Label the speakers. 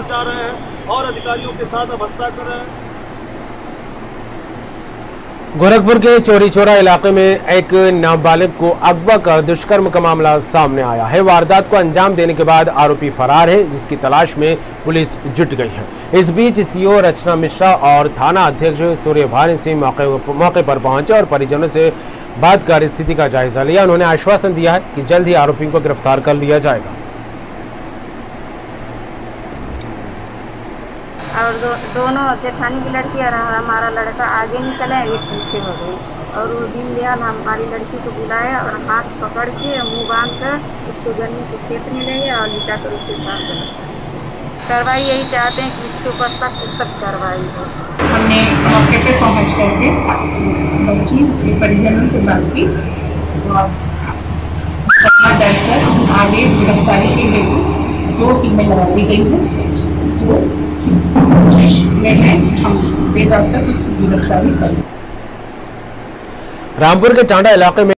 Speaker 1: मचा रहे हैं और अधिकारियों के साथ अभद्रता कर रहे हैं।
Speaker 2: गोरखपुर के चोरी चोरा इलाके में एक नाबालिग को अगवा कर दुष्कर्म का मामला सामने आया है। वारदात को अंजाम देने के बाद आरोपी फरार है, जिसकी तलाश में पुलिस जुट गई है। इस बीच सीओ रचना मिश्रा और थाना अध्यक्ष सूर्य सूर्यभान सिंह मौके मौके पर पहुँचे और परिजनों से बात कर स्थिति का जायजा लिया। उन्होंने आश्वासन दिया है कि जल्द ही आरोपी को गिरफ़्तार कर लिया जाएगा।
Speaker 3: और दो, दोनों जेठानी की लड़की और हमारा लड़का आगे निकले एक पीछे हो गई और वो दिन दयाल हमारी लड़की को बुलाया और हाथ पकड़ के मुँह बाँध कर उसको गर्मी के खेत में ले और लिटा कर उसके साथ कार्रवाई यही चाहते हैं कि इसके ऊपर सख्त सख्त कार्रवाई हो।
Speaker 4: हमने मौके पे पहुँच करके बच्ची उसके परिजनों से बात की। घटना दर्ज कर आगे गिरफ्तारी के लिए दो टीमें लगा दी गई हैं जो
Speaker 2: रामपुर के टांडा इलाके में